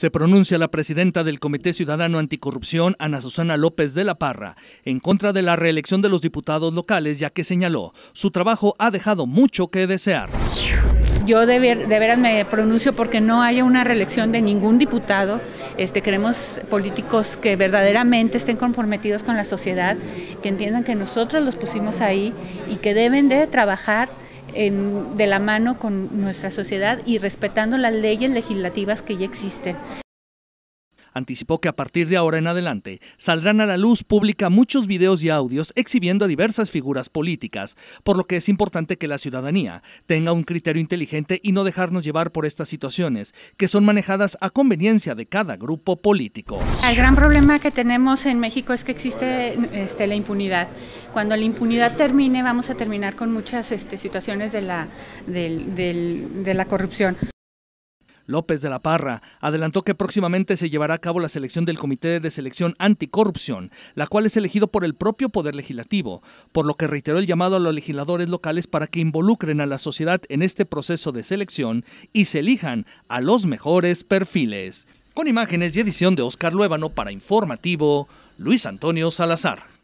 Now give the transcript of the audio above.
Se pronuncia la presidenta del Comité Ciudadano Anticorrupción, Ana Susana López de la Parra, en contra de la reelección de los diputados locales, ya que señaló, su trabajo ha dejado mucho que desear. Yo de, veras me pronuncio porque no haya una reelección de ningún diputado. Este, queremos políticos que verdaderamente estén comprometidos con la sociedad, que entiendan que nosotros los pusimos ahí y que deben de trabajar de la mano con nuestra sociedad y respetando las leyes legislativas que ya existen. Anticipó que a partir de ahora en adelante saldrán a la luz pública muchos videos y audios exhibiendo a diversas figuras políticas, por lo que es importante que la ciudadanía tenga un criterio inteligente y no dejarnos llevar por estas situaciones, que son manejadas a conveniencia de cada grupo político. El gran problema que tenemos en México es que existe este, la impunidad. Cuando la impunidad termine, vamos a terminar con muchas este, situaciones de de la corrupción. López de la Parra adelantó que próximamente se llevará a cabo la selección del Comité de Selección Anticorrupción, la cual es elegido por el propio Poder Legislativo, por lo que reiteró el llamado a los legisladores locales para que involucren a la sociedad en este proceso de selección y se elijan a los mejores perfiles. Con imágenes y edición de Oscar Luébano para Informativo, Luis Antonio Salazar.